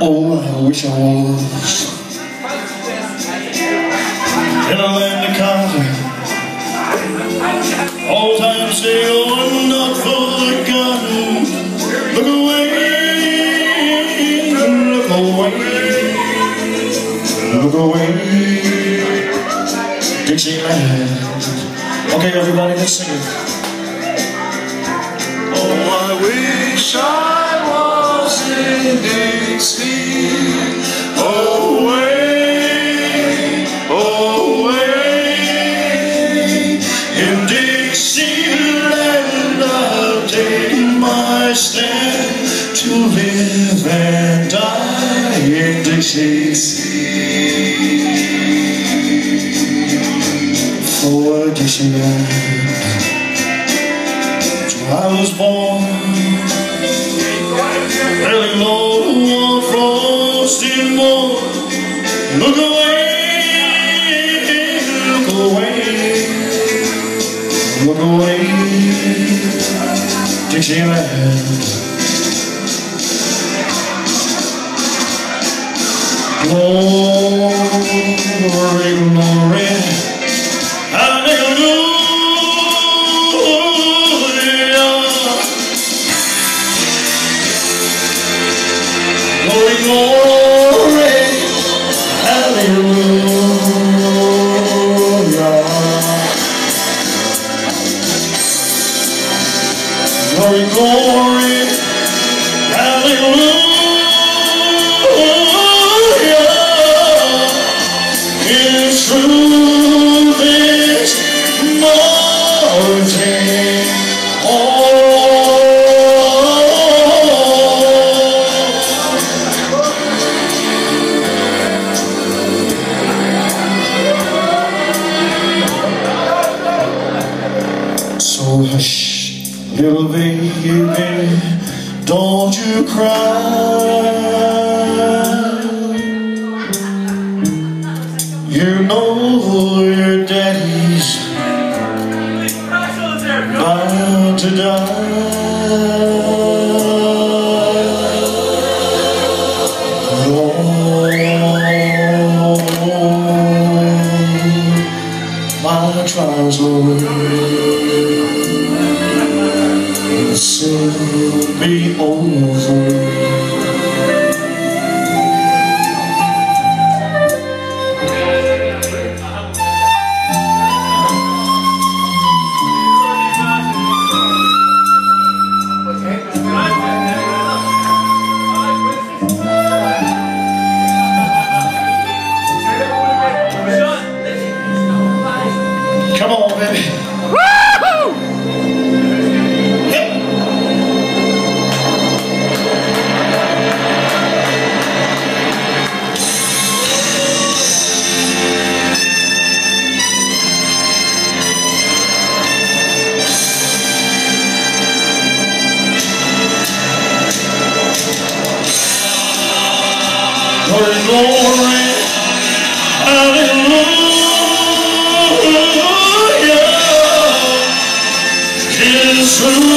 Oh, I wish I was in a land of cotton. All time still and not for the gun. Look away, look away, look away. Dixieland. Okay, everybody, let's sing it. Oh, I wish I was in Dixie. Away, away in Dixieland. I'll take my stand to live and die in Dixie. For Dixieland, I was born. Early Lord Look away, look away, look away, Dixieland. Glory, glory, little baby, don't you cry. You know your daddy's bound to die. My trials, Lord, soon be over. true.